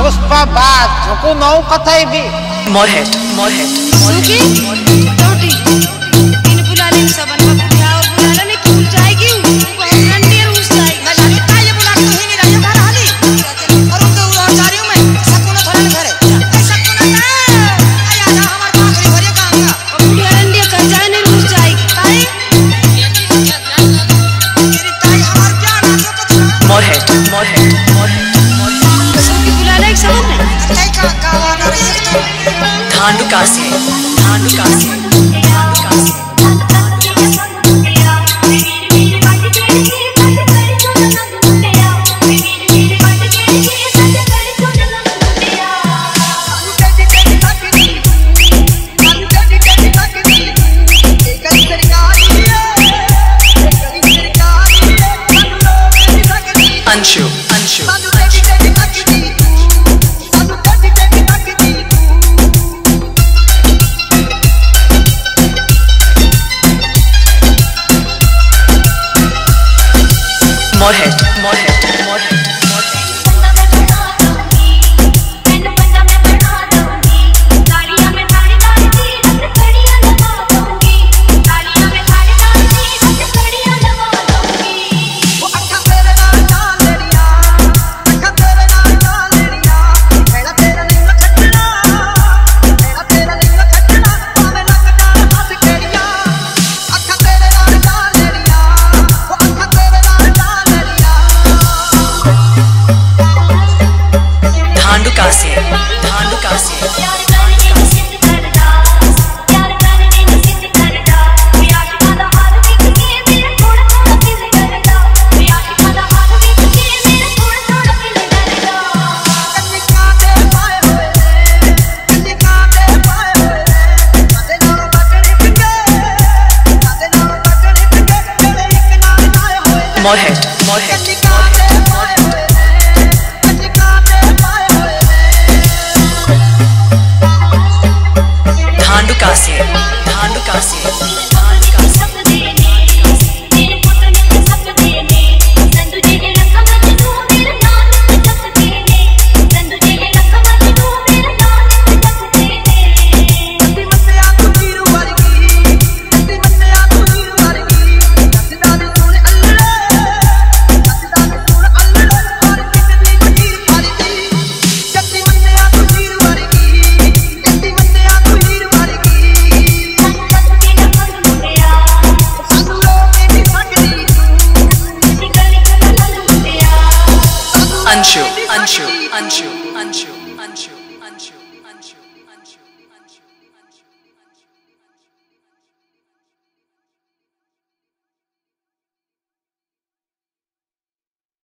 पुष्पा बात झुकू नौ कथई भी। मोरहेड मोरहेड मोरहेड धानुका से धानुका से More Moorhead. Moorhead. Moorhead. Dhanduka से Ancho, Ancho, Ancho.